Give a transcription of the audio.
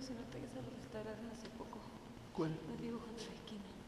se nota que esa lo restauraron hace poco. ¿Cuál? El dibujo de la esquina.